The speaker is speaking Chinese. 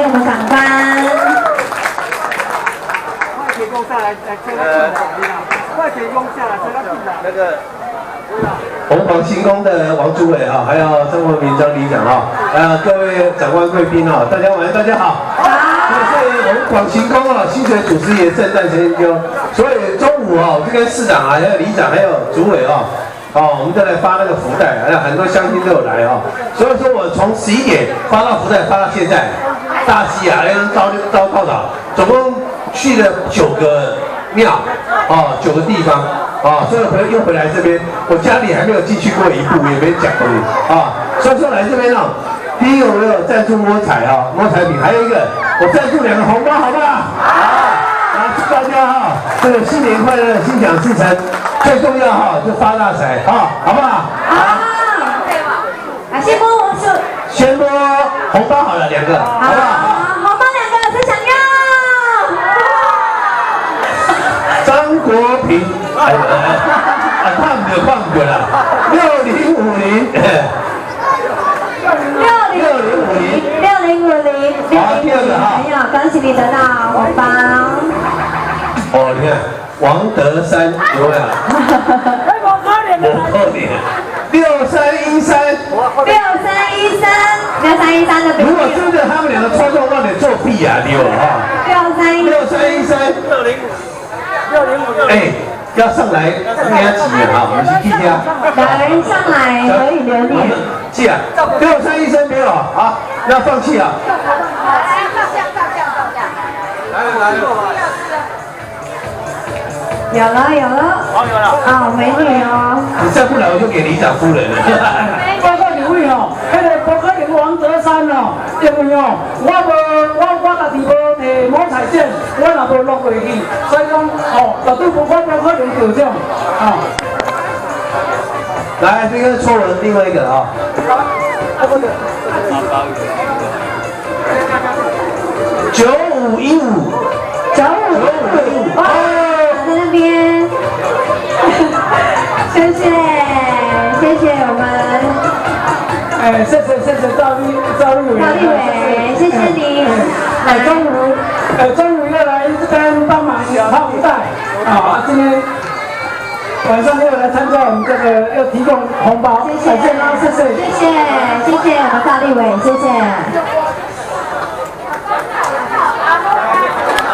给我们长官。快点用下来，来推他进来，快点用下来，推他进来。那个红黄星宫的王主委啊，还有郑文明张里长啊，呃，各位长官贵宾啊，大家晚上，大家好。这是我们广行宫啊，薪水祖师爷圣诞神研究，所以中午啊，我就跟市长啊，还有里长，还有主委啊，哦，我们再来发那个福袋，还有很多乡亲都有来啊，所以说我从十一点发到福袋，发到现在，大溪啊，连招招到岛，总共去了九个庙，哦，九个地方，啊，所以回又回来这边，我家里还没有进去过一步，也没讲过。啊，所以说来这边呢，第一个我有赞助摸彩啊，摸彩品，还有一个我赞助两个红包，好不好？好，啊祝大家哈，这个新年快乐，心想事成，最重要哈，就发大财啊，好不好？好，啊，先摸我手，先摸红包两个，好不好？红包两个，谁想要？张国平，哎哎哎，放着放着啦，六零五零，六零五零，六零五零，六零五零，朋友，恭喜你得到红包。哦，你看王德山有没有？我可怜我可怜，六三一三。六三一三，六三一三的比如果真的他们两个抽中，六三一，六三一三，六零五，六零五六。哎，要上来跟人家挤啊，我们去记下。来上来可以留念。记啊，六三一三没有啊，不要放弃啊。来来来。有了有了，好有了。啊，美女哦。你再不来，我就给里长夫人了。报告两位哦，迄个不可能王德山哦，因为哦，我无我我家己无摕摸彩券，我也无落过去，所以讲哦，绝对无我不可能得奖啊。来，这个错了，另外一个啊。九五一五，九五一五，哇，在那边，谢谢谢谢我们。哎，谢谢谢谢赵丽赵立伟，赵立伟，谢谢你，哎，中午，呃，中啊，今天晚上又来参加我们这个，要提供红包，谢谢谢谢。谢谢谢谢我们大立伟，谢谢。